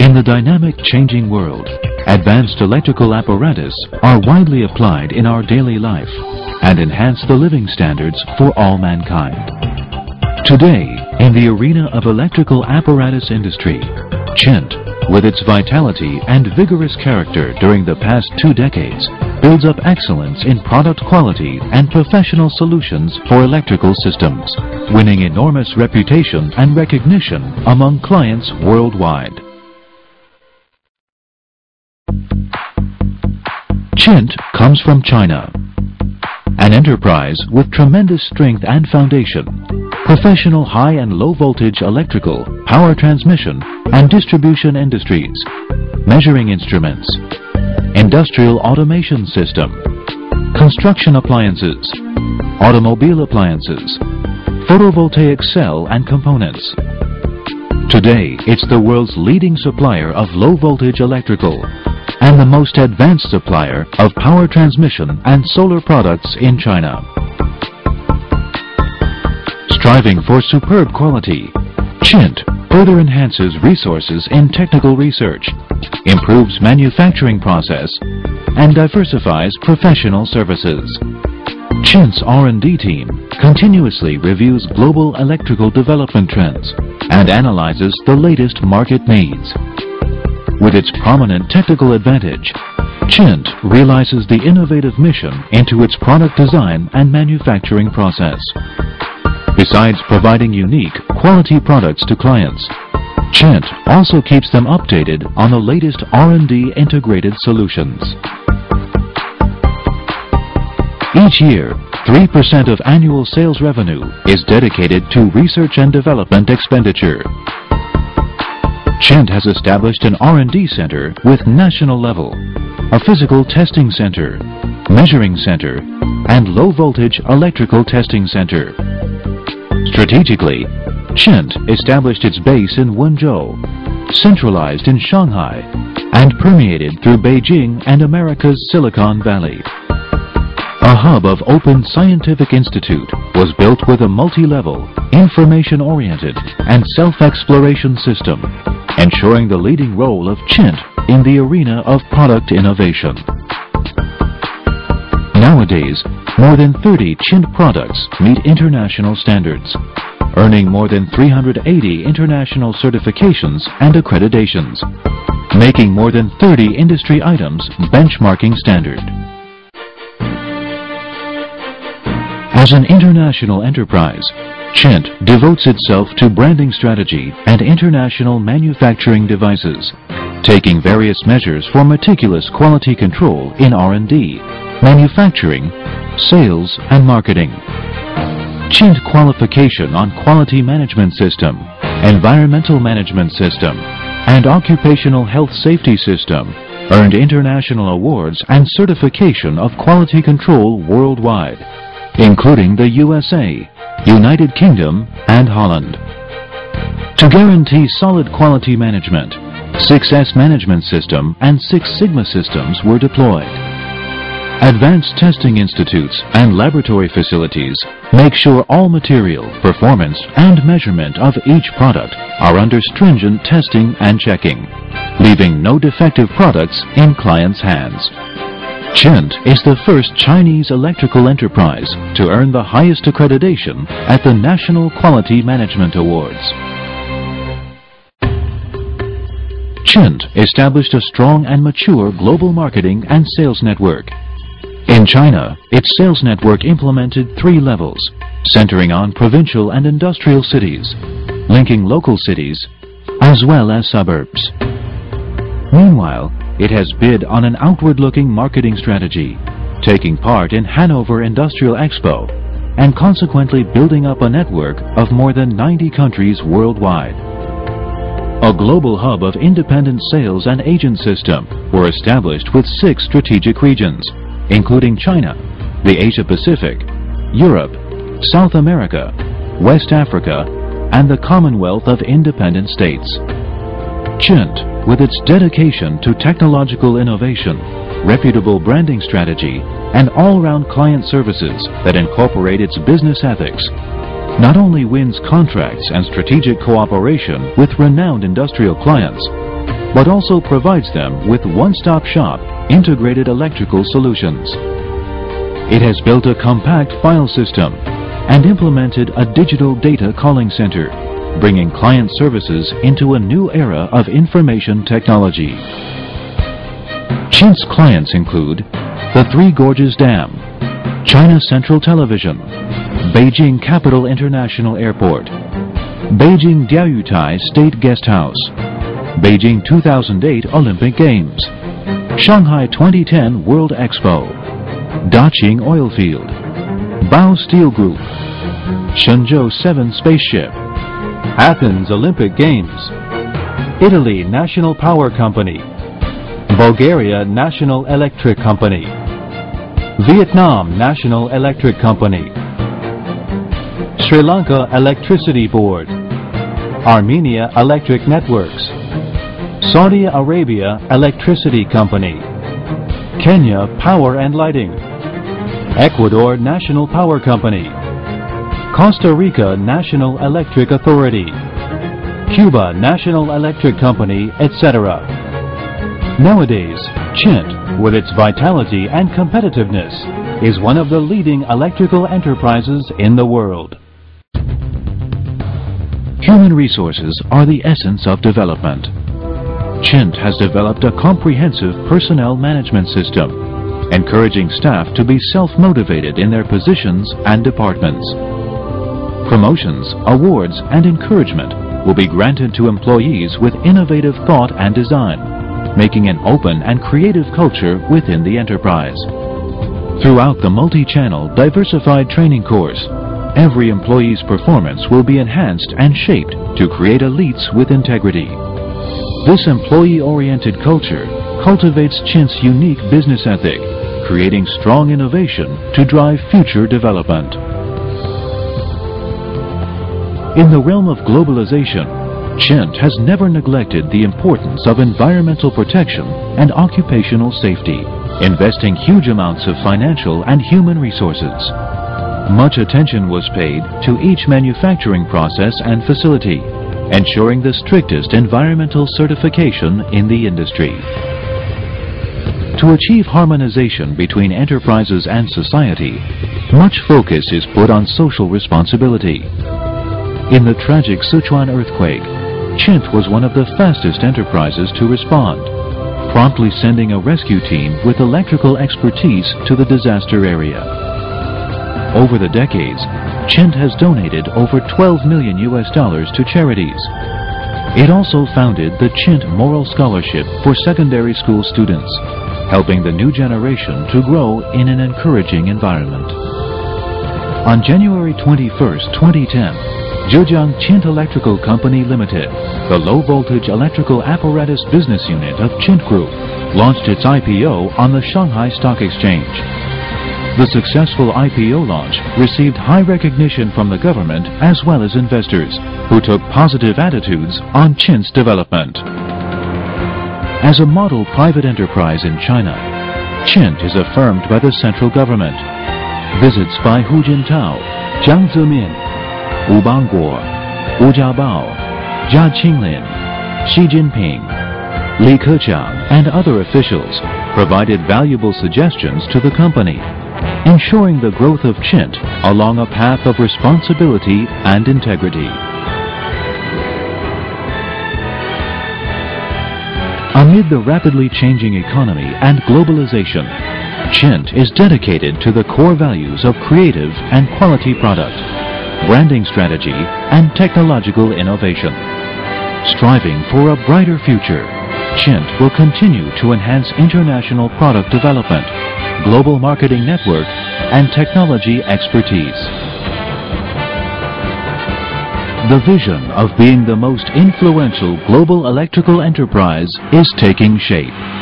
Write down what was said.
In the dynamic changing world, advanced electrical apparatus are widely applied in our daily life and enhance the living standards for all mankind. Today, in the arena of electrical apparatus industry, Chint, with its vitality and vigorous character during the past two decades, builds up excellence in product quality and professional solutions for electrical systems, winning enormous reputation and recognition among clients worldwide. Chint comes from China, an enterprise with tremendous strength and foundation, professional high and low voltage electrical, power transmission and distribution industries, measuring instruments, industrial automation system, construction appliances, automobile appliances, photovoltaic cell and components. Today, it's the world's leading supplier of low voltage electrical and the most advanced supplier of power transmission and solar products in China. Striving for superb quality, Chint further enhances resources in technical research, improves manufacturing process, and diversifies professional services. Chint's R&D team continuously reviews global electrical development trends and analyzes the latest market needs. With its prominent technical advantage, Chint realizes the innovative mission into its product design and manufacturing process. Besides providing unique, quality products to clients, Chint also keeps them updated on the latest R&D integrated solutions. Each year, 3% of annual sales revenue is dedicated to research and development expenditure. Chint has established an R&D center with national level, a physical testing center, measuring center, and low-voltage electrical testing center. Strategically, Chint established its base in Wenzhou, centralized in Shanghai, and permeated through Beijing and America's Silicon Valley. A hub of open scientific institute was built with a multi-level, information-oriented, and self-exploration system ensuring the leading role of Chint in the arena of product innovation. Nowadays, more than 30 Chint products meet international standards, earning more than 380 international certifications and accreditations, making more than 30 industry items benchmarking standard. As an international enterprise, Chint devotes itself to branding strategy and international manufacturing devices, taking various measures for meticulous quality control in R&D, manufacturing, sales and marketing. Chint qualification on quality management system, environmental management system, and occupational health safety system earned international awards and certification of quality control worldwide, including the USA, United Kingdom and Holland. To guarantee solid quality management, 6S Management System and Six Sigma systems were deployed. Advanced testing institutes and laboratory facilities make sure all material, performance and measurement of each product are under stringent testing and checking, leaving no defective products in clients' hands. Chint is the first Chinese electrical enterprise to earn the highest accreditation at the National Quality Management Awards. Chint established a strong and mature global marketing and sales network. In China, its sales network implemented three levels, centering on provincial and industrial cities, linking local cities, as well as suburbs. Meanwhile, it has bid on an outward-looking marketing strategy, taking part in Hanover Industrial Expo and consequently building up a network of more than 90 countries worldwide. A global hub of independent sales and agent system were established with six strategic regions, including China, the Asia Pacific, Europe, South America, West Africa, and the Commonwealth of Independent States. Chint with its dedication to technological innovation, reputable branding strategy, and all-round client services that incorporate its business ethics, not only wins contracts and strategic cooperation with renowned industrial clients, but also provides them with one-stop shop integrated electrical solutions. It has built a compact file system and implemented a digital data calling center, bringing client services into a new era of information technology. Chint's clients include the Three Gorges Dam, China Central Television, Beijing Capital International Airport, Beijing Diaoyutai State Guest House, Beijing 2008 Olympic Games, Shanghai 2010 World Expo, Daqing Oil Field, Bao Steel Group, Shenzhou 7 Spaceship, Athens Olympic Games, Italy National Power Company, Bulgaria National Electric Company, Vietnam National Electric Company, Sri Lanka Electricity Board, Armenia Electric Networks, Saudi Arabia Electricity Company, Kenya Power and Lighting, Ecuador National Power Company, Costa Rica National Electric Authority, Cuba National Electric Company, etc. Nowadays, Chint, with its vitality and competitiveness, is one of the leading electrical enterprises in the world. Human resources are the essence of development. Chint has developed a comprehensive personnel management system, encouraging staff to be self-motivated in their positions and departments. Promotions, awards, and encouragement will be granted to employees with innovative thought and design, making an open and creative culture within the enterprise. Throughout the multi-channel diversified training course, every employee's performance will be enhanced and shaped to create elites with integrity. This employee-oriented culture cultivates Chint's unique business ethic, creating strong innovation to drive future development. In the realm of globalization, Chint has never neglected the importance of environmental protection and occupational safety, investing huge amounts of financial and human resources. Much attention was paid to each manufacturing process and facility, ensuring the strictest environmental certification in the industry. To achieve harmonization between enterprises and society, much focus is put on social responsibility. In the tragic Sichuan earthquake, Chint was one of the fastest enterprises to respond, promptly sending a rescue team with electrical expertise to the disaster area. Over the decades, Chint has donated over 12 million US dollars to charities. It also founded the Chint Moral Scholarship for secondary school students, helping the new generation to grow in an encouraging environment. On January 21, 2010, Zhejiang Chint Electrical Company Limited, the low-voltage electrical apparatus business unit of Chint Group, launched its IPO on the Shanghai Stock Exchange. The successful IPO launch received high recognition from the government as well as investors, who took positive attitudes on Chint's development. As a model private enterprise in China, Qint is affirmed by the central government. Visits by Hu Jintao, Jiang Zemin, Wu Bangguo, Wu Jiabao, Jia Qinglin, Xi Jinping, Li Keqiang, and other officials provided valuable suggestions to the company, ensuring the growth of Chint along a path of responsibility and integrity. Amid the rapidly changing economy and globalization, Chint is dedicated to the core values of creative and quality product, branding strategy, and technological innovation. Striving for a brighter future, Chint will continue to enhance international product development, global marketing network, and technology expertise. The vision of being the most influential global electrical enterprise is taking shape.